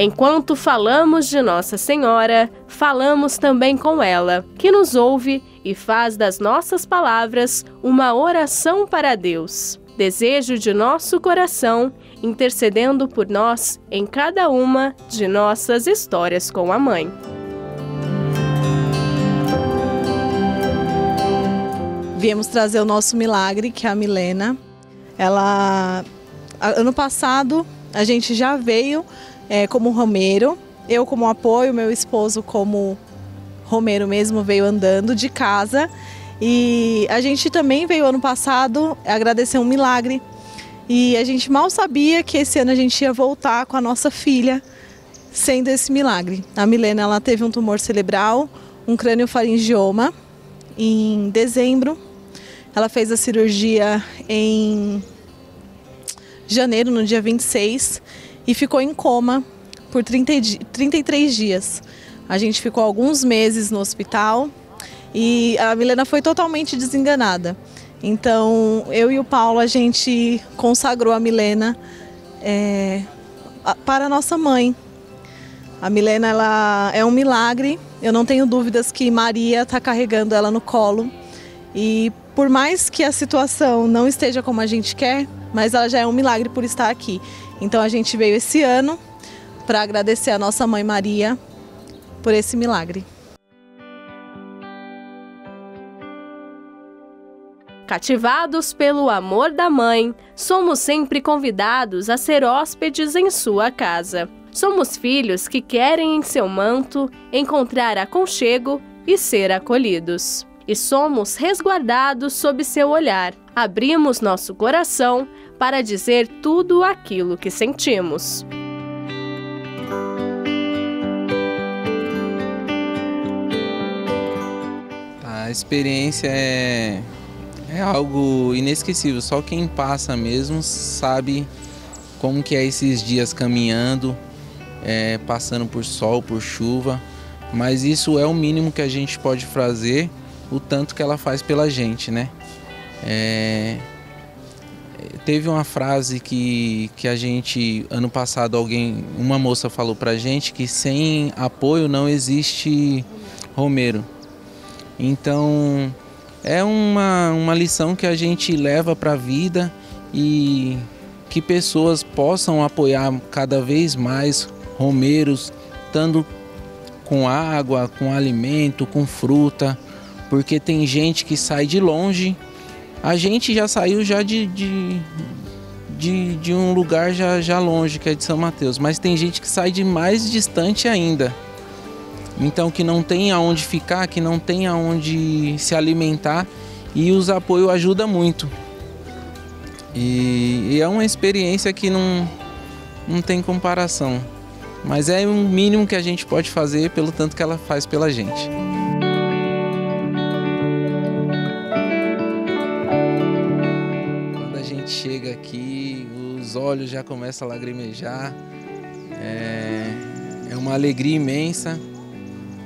Enquanto falamos de Nossa Senhora, falamos também com ela, que nos ouve e faz das nossas palavras uma oração para Deus. Desejo de nosso coração, intercedendo por nós em cada uma de nossas histórias com a Mãe. Viemos trazer o nosso milagre, que é a Milena. Ela, ano passado, a gente já veio é, como romeiro, eu como apoio, meu esposo como romeiro mesmo veio andando de casa. E a gente também veio ano passado agradecer um milagre. E a gente mal sabia que esse ano a gente ia voltar com a nossa filha, sendo esse milagre. A Milena ela teve um tumor cerebral, um crânio-faringioma em dezembro. Ela fez a cirurgia em janeiro, no dia 26 e ficou em coma por 30, 33 dias. A gente ficou alguns meses no hospital e a Milena foi totalmente desenganada. Então, eu e o Paulo, a gente consagrou a Milena é, para a nossa mãe. A Milena ela é um milagre. Eu não tenho dúvidas que Maria está carregando ela no colo. E por mais que a situação não esteja como a gente quer, mas ela já é um milagre por estar aqui. Então a gente veio esse ano para agradecer a nossa mãe Maria por esse milagre. Cativados pelo amor da mãe, somos sempre convidados a ser hóspedes em sua casa. Somos filhos que querem em seu manto encontrar aconchego e ser acolhidos. E somos resguardados sob seu olhar. Abrimos nosso coração para dizer tudo aquilo que sentimos. A experiência é, é algo inesquecível. Só quem passa mesmo sabe como que é esses dias caminhando, é, passando por sol, por chuva. Mas isso é o mínimo que a gente pode fazer, o tanto que ela faz pela gente, né? É, Teve uma frase que, que a gente, ano passado, alguém, uma moça falou pra gente que sem apoio não existe Romero. Então, é uma, uma lição que a gente leva para a vida e que pessoas possam apoiar cada vez mais romeiros, estando com água, com alimento, com fruta, porque tem gente que sai de longe a gente já saiu já de, de, de, de, um lugar já, já longe, que é de São Mateus, mas tem gente que sai de mais distante ainda. Então que não tem aonde ficar, que não tem aonde se alimentar e os apoios ajudam muito. E, e é uma experiência que não, não tem comparação. Mas é o mínimo que a gente pode fazer pelo tanto que ela faz pela gente. Chega aqui, os olhos já começam a lagrimejar. É, é uma alegria imensa,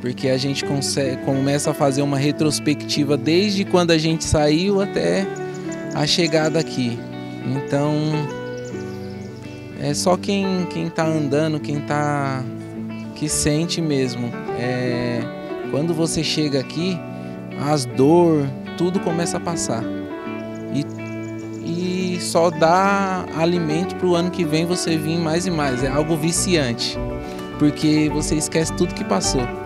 porque a gente consegue, começa a fazer uma retrospectiva desde quando a gente saiu até a chegada aqui. Então, é só quem quem está andando, quem está que sente mesmo. É, quando você chega aqui, as dor, tudo começa a passar. E só dá alimento para o ano que vem você vir mais e mais. É algo viciante, porque você esquece tudo que passou.